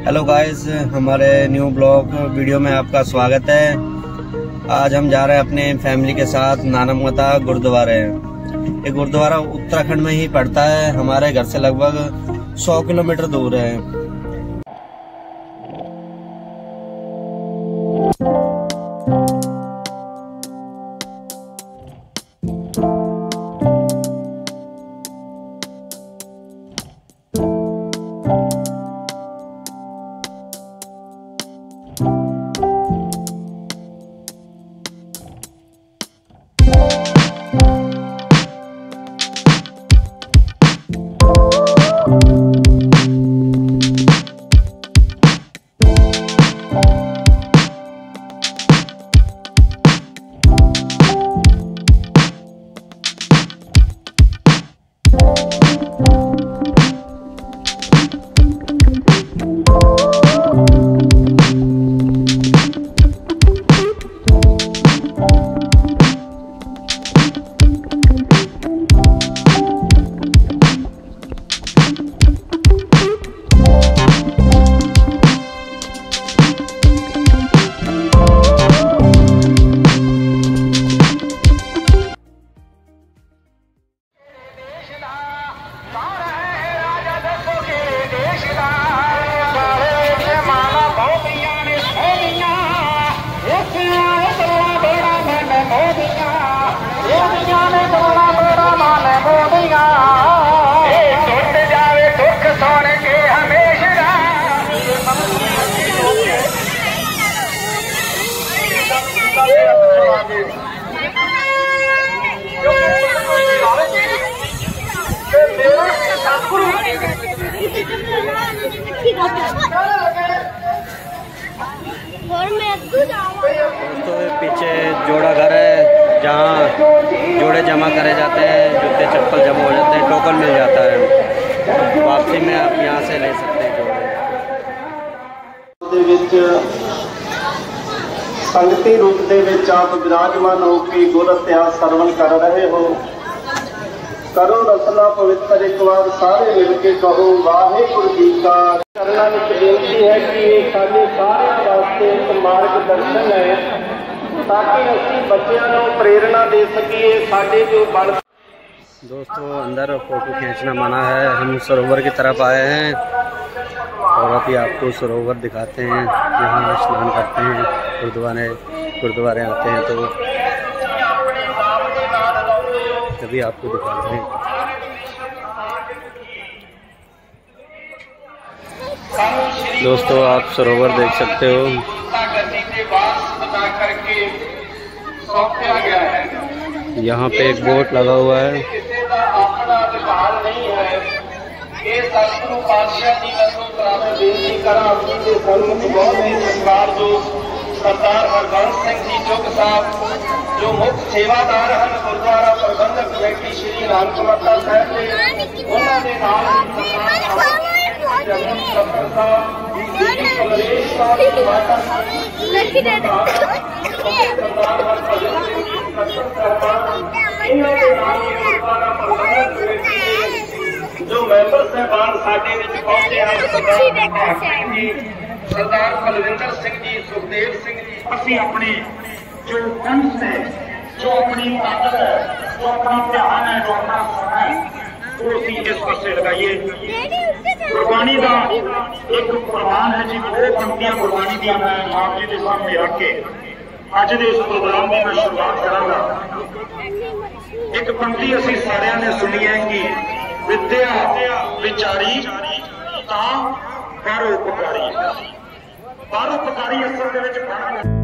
Hello guys हमारे new blog video में आपका स्वागत है। आज हम जा रहे हैं अपने फैमिली के साथ नानमता गुरुद्वारे। ये गुरुद्वारा उत्तराखंड में ही पड़ता है, हमारे घर से लगभग 100 किलोमीटर दूर है। दोस्तों पीछे जोड़ा घर है, जहाँ जोड़े जमा करे जाते हैं, जूते चप्पल जमा हो जाते हैं, टोकन मिल जाता है। वापसी में आप यहाँ से ले सकते हैं जोड़े। ਸੰਗਤੀ ਰੂਪ ਦੇ ਵਿੱਚ ਆਪ ਵਿਰਾਜਮਾਨ ਹੋ ਕੇ ਗੁਰ ਇਤਿਹਾਸ ਸਰਵਣ ਕਰ ਰਹੇ ਹੋ ਕਰੋ ਰਸਨਾ ਪਵਿੱਤਰ ਇੱਕ ਵਾਰ ਸਾਰੇ ਮਿਲ ਕੇ ਕਹੋ ਵਾਹਿਗੁਰੂ ਜੀ ਕਾ ਕਰਨਾ ਵਿੱਚ ਬੇਨਤੀ ਹੈ ਕਿ ਇਹ ਸਾਡੇ ਸਾਰਿਆਂ ਵਾਸਤੇ ਇੱਕ ਮਾਰਗ ਦਰਸ਼ਨ ਹੈ ਤਾਂ ਕਿ ਅਸੀਂ ਬੱਚਿਆਂ ਨੂੰ ਪ੍ਰੇਰਣਾ ਦੇ ਸਕੀਏ ਸਾਡੇ ਜੋ ਬਲ दोस्तों अंदर फोटो खींचना मना है हम सरोवर की तरफ आए हैं और अभी आपको सरोवर दिखाते हैं, यहाँ स्नान करते हैं, गुरुद्वारे गुरुद्वारे आते हैं तो तभी आपको दिखाते हैं। दोस्तों, आप सरोवर देख सकते हो। यहाँ पे एक बोट लगा हुआ है। ਇਹ ਸਤਿਗੁਰੂ ਪਾਤਸ਼ਾਹ ਜੀ ਵੱਲੋਂ ਪ੍ਰਾਪਤ ਬੇਨਤੀ ਕਰਾਂ ਆਪਣੀ ਦੇ ਸਨਮੁਖ ਬਹੁਤ ਹੀ ਸਤਿਕਾਰ ਜੋ ਸਰਦਾਰ ਹਰਬੰਸ ਸਿੰਘ ਜੀ ਚੁੱਕ ਸਾਹਿਬ ਜੋ ਮੁੱਖ ਸੇਵਾਦਾਰ ਹਨ ਗੁਰਦੁਆਰਾ ਪ੍ਰਬੰਧਕ ਕਮੇਟੀ ਸ਼੍ਰੀ ਨਾਨਕਮਤਾ ਸਾਹਿਬ ਦੇ ਉਹਨਾਂ ਦੇ ਨਾਲ ਹੀ ਸਰਦਾਰ ਜਗਨ ਜੋ ਮੈਂਬਰ ਸਹਿਬਾਨ ਸਾਡੇ ਵਿੱਚ ਪਹੁੰਚੇ ਹਨ ਸਰਦਾਰ ਮਹਿਤਾਬ ਸਿੰਘ ਜੀ ਸਰਦਾਰ ਬਲਵਿੰਦਰ ਸਿੰਘ ਜੀ ਸੁਖਦੇਵ ਸਿੰਘ ਜੀ ਅਸੀਂ ਆਪਣੇ ਜੋ ਅੰਸ਼ ਹੈ ਜੋ ਆਪਣੀ ਤਾਕਤ ਹੈ ਜੋ ਆਪਣਾ ਧਿਆਨ ਹੈ ਜੋ ਆਪਣਾ ਸਮਾਂ ਹੈ ਉਹ ਅਸੀਂ ਇਸ ਪਾਸੇ ਲਗਾਈਏ ਗੁਰਬਾਣੀ ਦਾ ਇੱਕ ਪ੍ਰਮਾਣ ਹੈ ਜੀ ਉਹ ਪੰਕਤੀਆਂ ਗੁਰਬਾਣੀ ਦੀਆਂ ਮੈਂ ਆਪ ਜੀ ਦੇ ਸਾਹਮਣੇ ਰੱਖ ਕੇ ਅੱਜ ਦੇ ਇਸ ਪ੍ਰੋਗਰਾਮ ਦੀ ਮੈਂ ਸ਼ੁਰੂਆਤ ਕਰਾਂਗਾ ਇੱਕ ਪੰਕਤੀ ਅਸੀਂ ਸਾਰਿਆਂ ਨੇ ਸੁਣੀ ਹੈ ਕਿ ਵਿਦਿਆ ਵਿਚਾਰੀ ਤਾਂ ਪਰਉਪਕਾਰੀ। ਪਰਉਪਕਾਰੀ ਅਸਲ ਦੇ ਵਿੱਚ ਪੜ੍ਹਨ